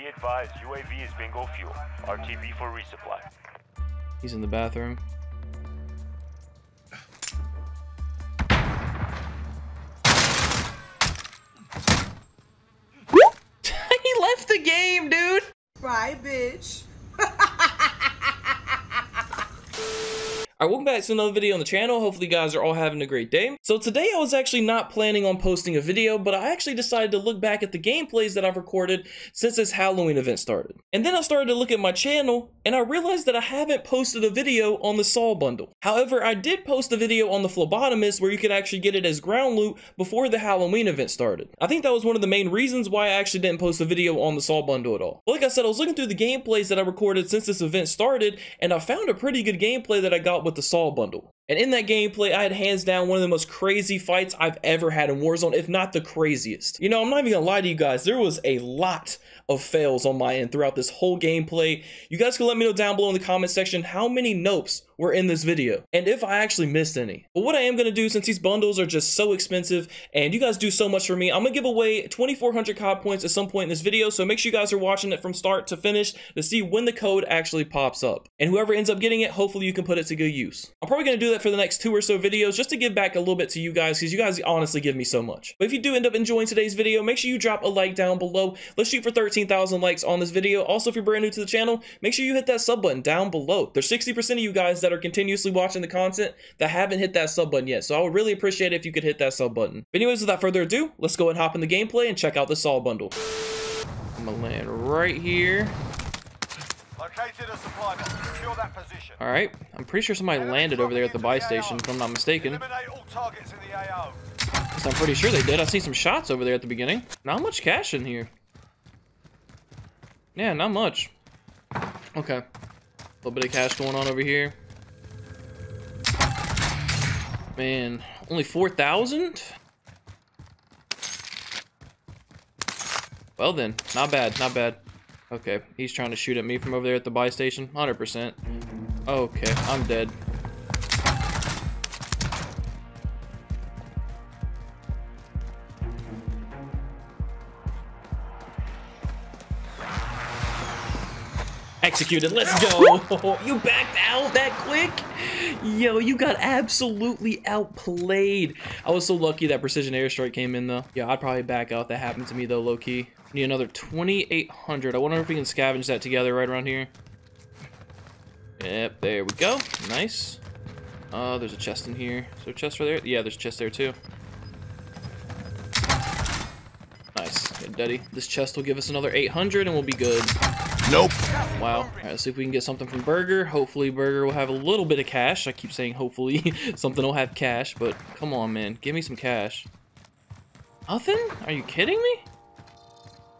Be advised, UAV is bingo fuel. RTB for resupply. He's in the bathroom. he left the game, dude. Right, bitch. Alright, welcome back to another video on the channel. Hopefully you guys are all having a great day. So today I was actually not planning on posting a video, but I actually decided to look back at the gameplays that I've recorded since this Halloween event started. And then I started to look at my channel, and I realized that I haven't posted a video on the Saw bundle. However, I did post a video on the Phlebotomist where you could actually get it as ground loot before the Halloween event started. I think that was one of the main reasons why I actually didn't post a video on the Saw bundle at all. But like I said, I was looking through the gameplays that I recorded since this event started, and I found a pretty good gameplay that I got with with the Saw bundle. And in that gameplay, I had hands down one of the most crazy fights I've ever had in Warzone, if not the craziest. You know, I'm not even gonna lie to you guys, there was a lot of fails on my end throughout this whole gameplay. You guys can let me know down below in the comment section how many nopes were in this video and if I actually missed any. But what I am gonna do since these bundles are just so expensive and you guys do so much for me, I'm gonna give away 2,400 COD points at some point in this video. So make sure you guys are watching it from start to finish to see when the code actually pops up. And whoever ends up getting it, hopefully you can put it to good use. I'm probably gonna do that for the next two or so videos just to give back a little bit to you guys because you guys honestly give me so much. But if you do end up enjoying today's video, make sure you drop a like down below. Let's shoot for 13,000 likes on this video. Also, if you're brand new to the channel, make sure you hit that sub button down below. There's 60% of you guys that are continuously watching the content that haven't hit that sub button yet. So I would really appreciate it if you could hit that sub button. But anyways, without further ado, let's go and hop in the gameplay and check out the Saw bundle. I'm gonna land right here. That. All right, I'm pretty sure somebody landed over there at the buy station, if I'm not mistaken. I'm pretty sure they did. I see some shots over there at the beginning. Not much cash in here. Yeah, not much. Okay. A little bit of cash going on over here. Man, only 4,000? Well then, not bad, not bad. Okay, he's trying to shoot at me from over there at the buy station. 100%. Okay, I'm dead. Executed, let's go! You backed out that quick? Yo, you got absolutely outplayed. I was so lucky that precision airstrike came in though. Yeah, I'd probably back out. That happened to me though, low key. Need another 2,800. I wonder if we can scavenge that together right around here. Yep, there we go. Nice. Uh, there's a chest in here. Is there a chest right there? Yeah, there's a chest there too. Nice. Good daddy. This chest will give us another 800 and we'll be good. Nope. Wow. All right, let's see if we can get something from Burger. Hopefully Burger will have a little bit of cash. I keep saying hopefully something will have cash, but come on, man. Give me some cash. Nothing? Are you kidding me?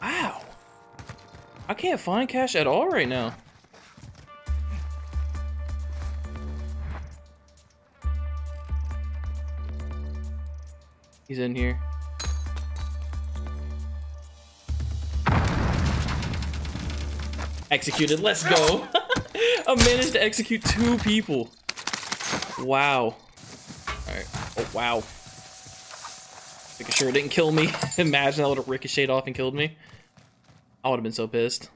Wow. I can't find cash at all right now. He's in here. Executed. Let's go. I managed to execute two people. Wow. Alright. Oh, wow. Making sure it didn't kill me. Imagine that would have ricocheted off and killed me. I would have been so pissed.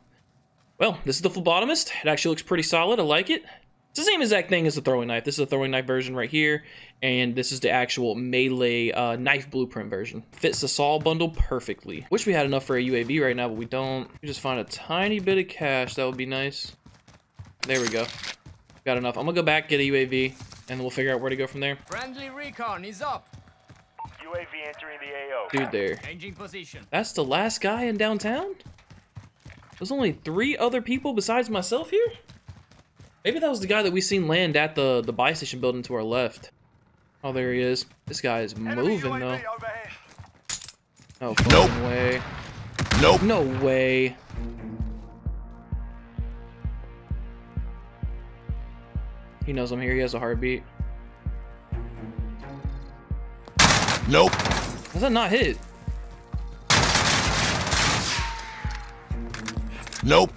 Well, this is the phlebotomist. It actually looks pretty solid. I like it. It's the same exact thing as the throwing knife. This is a throwing knife version right here, and this is the actual melee uh, knife blueprint version. Fits the saw bundle perfectly. Wish we had enough for a UAV right now, but we don't. We just find a tiny bit of cash. That would be nice. There we go. Got enough. I'm gonna go back, get a UAV, and we'll figure out where to go from there. Friendly recon is up. UAV entering the AO. Dude, there. Changing position. That's the last guy in downtown? There's only three other people besides myself here? Maybe that was the guy that we seen land at the, the buy station building to our left. Oh, there he is. This guy is moving, though. overhead. No Nope. way. Nope. No way. He knows I'm here. He has a heartbeat. Nope. How's that not hit? Nope.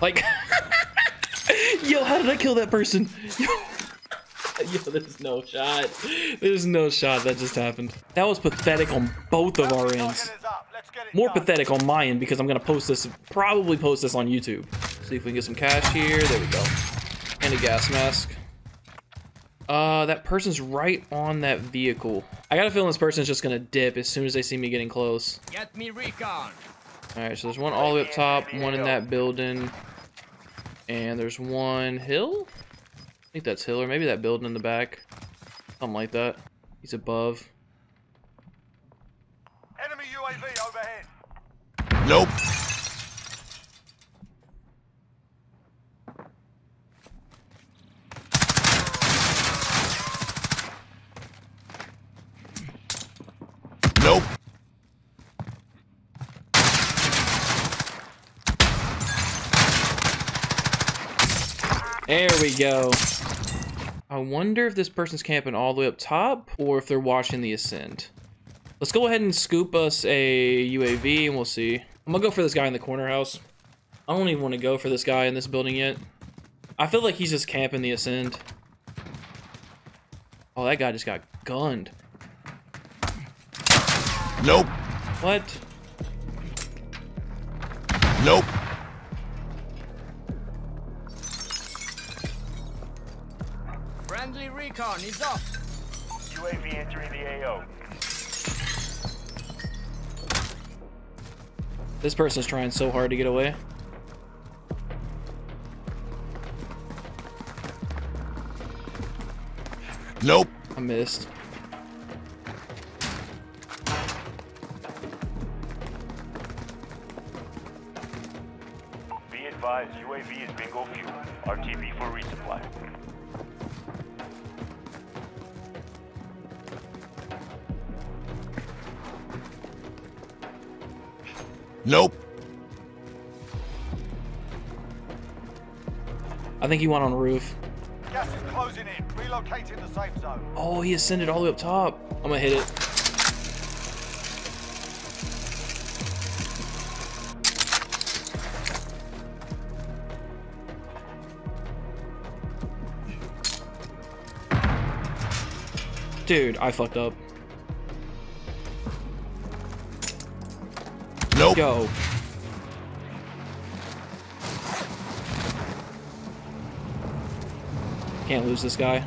Like, Yo, how did I kill that person? Yo, Yo, there's no shot. There's no shot that just happened. That was pathetic on both of our ends. is up. Let's get it More done. pathetic on my end because I'm gonna post this, probably post this on YouTube. See if we can get some cash here. There we go. And a gas mask. Uh, that person's right on that vehicle. I got a feeling this person's just gonna dip as soon as they see me getting close. Get me recon. Alright, so there's one all the way up top, one in that building, and there's one hill? I think that's hill, or maybe that building in the back. Something like that. He's above. Enemy UAV overhead. Nope. Nope. There we go. I wonder if this person's camping all the way up top or if they're watching the ascent. Let's go ahead and scoop us a UAV and we'll see. I'm gonna go for this guy in the corner house. I don't even want to go for this guy in this building yet. I feel like he's just camping the ascent. Oh, that guy just got gunned. Nope. What? Nope. Recon is up. UAV entering the AO. This person's trying so hard to get away. Nope. I missed. Be advised, UAV is bingo fuel. RTB for resupply. Nope. I think he went on roof. Gas is closing in. Relocating the safe zone. Oh, he ascended all the way up top. I'm gonna hit it. Dude, I fucked up. Nope. Go. Can't lose this guy.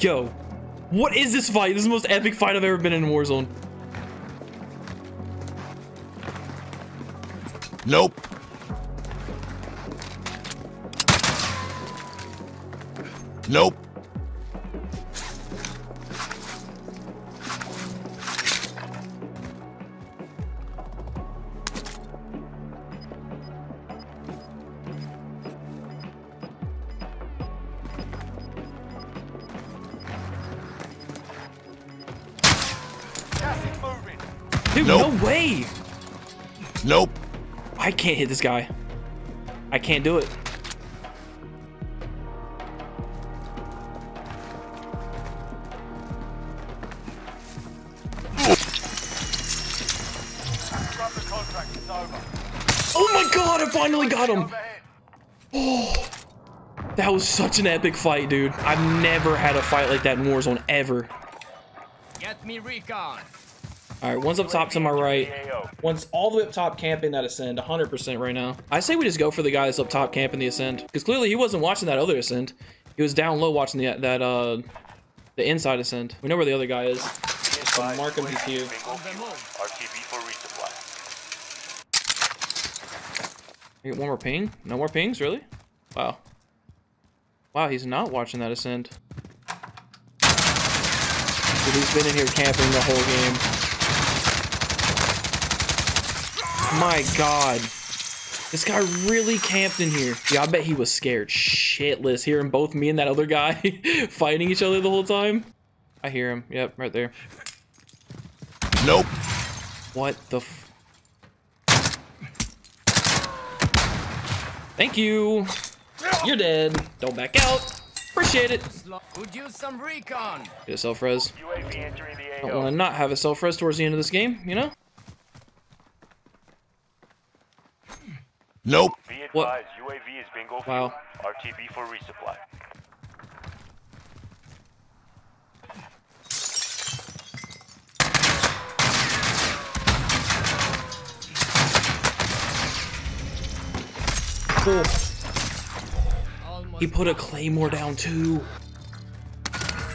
Yo, what is this fight? This is the most epic fight I've ever been in Warzone. Nope. Nope. Nope. I can't hit this guy. I can't do it. Drop the contract. It's over. Oh my god, I finally got him. Overhead. That was such an epic fight, dude. I've never had a fight like that in Warzone ever. Get me recon. All right, one's up top to my right. One's all the way up top camping that ascend, 100% right now. I say we just go for the guy that's up top camping the ascend. Because clearly he wasn't watching that other ascend. He was down low watching the, that, uh, the inside ascend. We know where the other guy is. Advised, mark him, he's here. Get one more ping? No more pings, really? Wow. Wow, he's not watching that ascend. Dude, he's been in here camping the whole game. My god. This guy really camped in here. Yeah, I bet he was scared shitless hearing both me and that other guy fighting each other the whole time. I hear him. Yep, right there. Nope. What the f- Thank you. You're dead. Don't back out. Appreciate it. Slo- Could use some recon. Get a self-res. UAV Don't want to not have a self-res towards the end of this game, you know? Nope. Be What? UAV is bingo Wow. fuel. RTB for resupply. Cool. He put a claymore down too.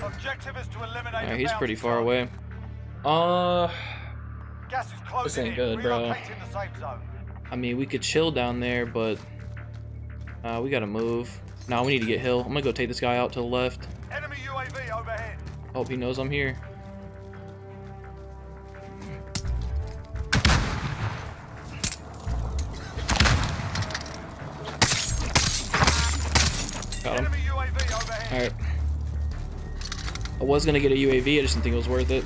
Objective is to eliminate Alright, the he's pretty far away. Uh, Gas is closing ain't good, bro. Relocating the safe zone. I mean, we could chill down there, but uh, we gotta move. Nah, we need to get Hill. I'm gonna go take this guy out to the left. Enemy UAV overhead. Hope he knows I'm here. Got him. Enemy UAV overhead. Alright. I was gonna get a UAV, I just didn't think it was worth it.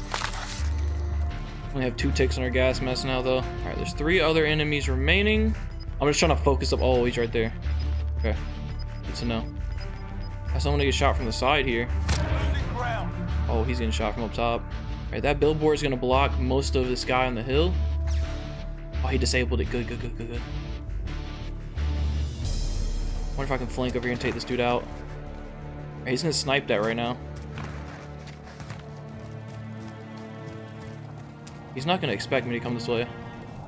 We have two ticks on our gas mask now, though. Alright, there's three other enemies remaining. I'm just trying to focus up. Oh, he's right there. Okay. Good to know. I saw someone get shot from the side here. Oh, he's getting shot from up top. Alright, that billboard is gonna block most of this guy on the hill. Oh, he disabled it. Good, good, good, good, good. Wonder if I can flank over here and take this dude out. Alright, he's gonna snipe that right now. He's not gonna expect me to come this way.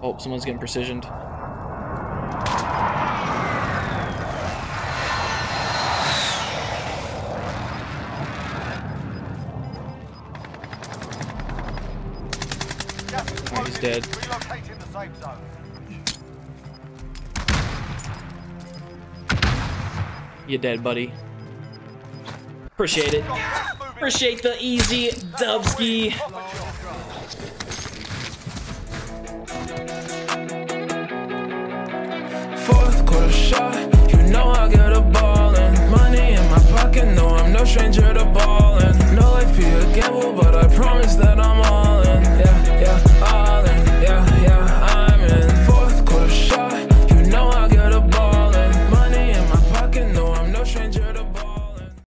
Oh, someone's getting precisioned. Alright, he's dead. Relocating the safe zone. You dead, buddy. Appreciate it. Got gas moving. Appreciate the easy dubski. Fourth quarter shot, you know I get a ball and money in my pocket. No, I'm no stranger to ballin'. No life be a gamble, but I promise that I'm on.